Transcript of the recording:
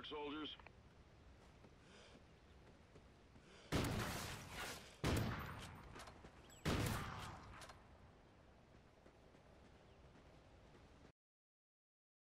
work, soldiers.